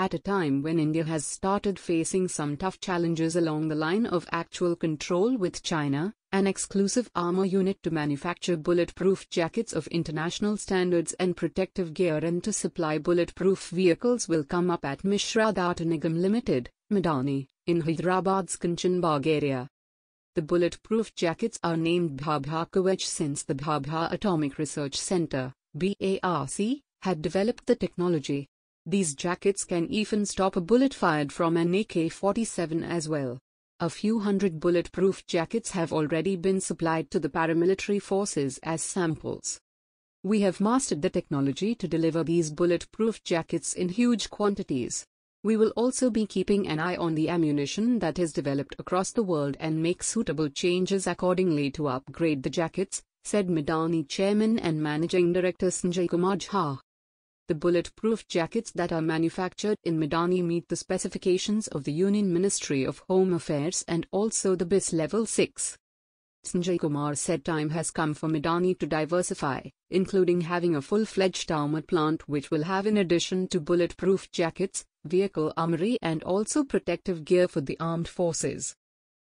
At a time when India has started facing some tough challenges along the line of actual control with China, an exclusive armor unit to manufacture bulletproof jackets of international standards and protective gear and to supply bulletproof vehicles will come up at Mishra Dhatu Nigam Limited, Midhani, in Hyderabad's Kanchanbag area. The bulletproof jackets are named Bhabha Kavach since the Bhabha Atomic Research Center, BARC, had developed the technology. These jackets can even stop a bullet fired from an AK-47 as well. A few hundred bulletproof jackets have already been supplied to the paramilitary forces as samples. We have mastered the technology to deliver these bulletproof jackets in huge quantities. We will also be keeping an eye on the ammunition that is developed across the world and make suitable changes accordingly to upgrade the jackets, said Midhani Chairman and Managing Director Sanjay Kumar Jha. The bulletproof jackets that are manufactured in Midhani meet the specifications of the Union Ministry of Home Affairs and also the BIS Level 6. Sanjay Kumar said time has come for Midhani to diversify, including having a full-fledged armor plant which will have in addition to bulletproof jackets, vehicle armory and also protective gear for the armed forces.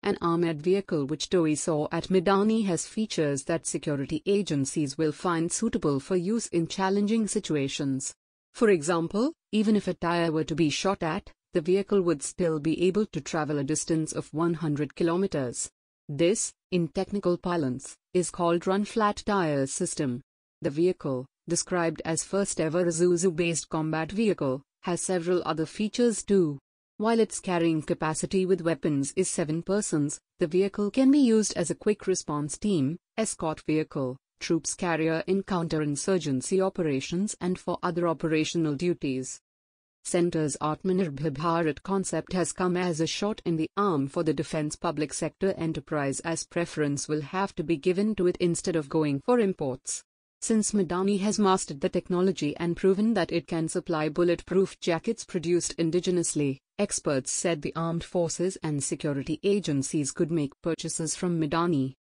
An armored vehicle which TOI saw at Midhani has features that security agencies will find suitable for use in challenging situations. For example, even if a tire were to be shot at, the vehicle would still be able to travel a distance of 100 kilometers. This, in technical parlance, is called run flat tires system. The vehicle, described as first ever Isuzu-based combat vehicle, has several other features too. While its carrying capacity with weapons is 7 persons, the vehicle can be used as a quick response team, escort vehicle, troops carrier in counterinsurgency operations and for other operational duties. Centre's Atmanirbhar Bharat concept has come as a shot in the arm for the defense public sector enterprise as preference will have to be given to it instead of going for imports. Since Midhani has mastered the technology and proven that it can supply bulletproof jackets produced indigenously, experts said the armed forces and security agencies could make purchases from Midhani.